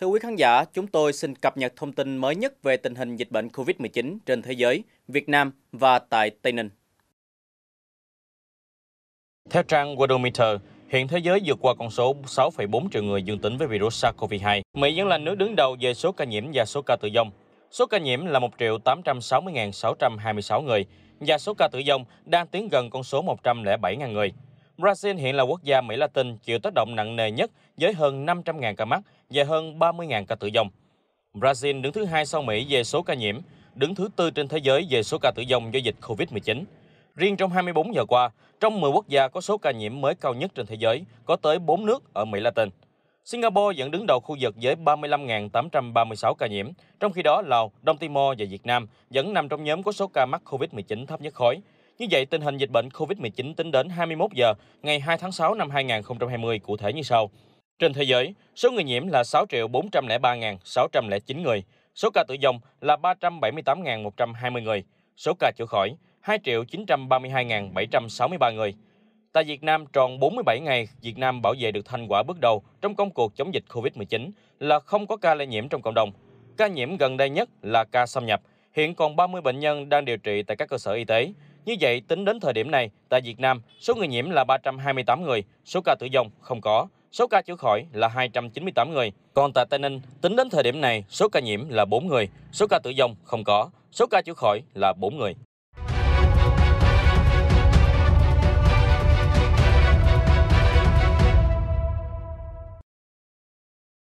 thưa quý khán giả, chúng tôi xin cập nhật thông tin mới nhất về tình hình dịch bệnh COVID-19 trên thế giới, Việt Nam và tại Tây Ninh. Theo trang Worldometer, hiện thế giới vượt qua con số 6,4 triệu người dương tính với virus SARS-CoV-2. Mỹ vẫn là nước đứng đầu về số ca nhiễm và số ca tử vong. Số ca nhiễm là 1 triệu 860.626 người và số ca tử vong đang tiến gần con số 107.000 người. Brazil hiện là quốc gia Mỹ Latin chịu tác động nặng nề nhất với hơn 500.000 ca mắc và hơn 30.000 ca tử vong. Brazil đứng thứ hai sau Mỹ về số ca nhiễm, đứng thứ tư trên thế giới về số ca tử vong do dịch COVID-19. Riêng trong 24 giờ qua, trong 10 quốc gia có số ca nhiễm mới cao nhất trên thế giới, có tới 4 nước ở Mỹ Latin. Singapore vẫn đứng đầu khu vực với 35.836 ca nhiễm, trong khi đó Lào, Đông Timor và Việt Nam vẫn nằm trong nhóm có số ca mắc COVID-19 thấp nhất khối. Như vậy, tình hình dịch bệnh COVID-19 tính đến 21 giờ ngày 2 tháng 6 năm 2020 cụ thể như sau. Trên thế giới, số người nhiễm là 6 403.609 người, số ca tử vong là 378.120 người, số ca chữa khỏi 2 932.763 người. Tại Việt Nam, tròn 47 ngày, Việt Nam bảo vệ được thành quả bước đầu trong công cuộc chống dịch COVID-19 là không có ca lây nhiễm trong cộng đồng. Ca nhiễm gần đây nhất là ca xâm nhập. Hiện còn 30 bệnh nhân đang điều trị tại các cơ sở y tế. Như vậy, tính đến thời điểm này, tại Việt Nam, số người nhiễm là 328 người, số ca tử vong không có, số ca chữa khỏi là 298 người. Còn tại Tây Ninh, tính đến thời điểm này, số ca nhiễm là 4 người, số ca tử vong không có, số ca chữa khỏi là 4 người.